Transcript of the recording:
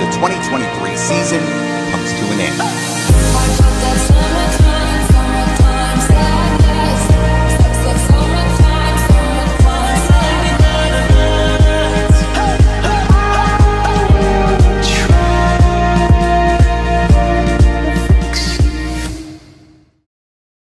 the 2023 season comes to an end.